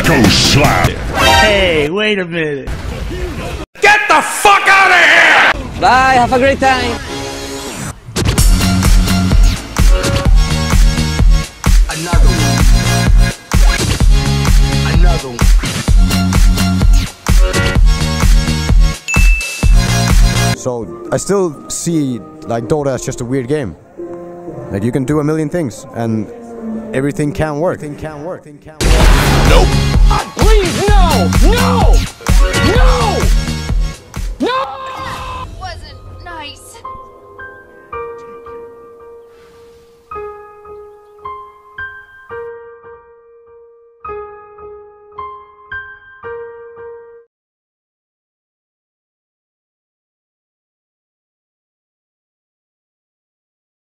Echo Slap. Hey, wait a minute. Get the fuck out of here! Bye, have a great time. Another one. Another one. So I still see like Dota as just a weird game. Like you can do a million things and everything can work. Everything can work. Everything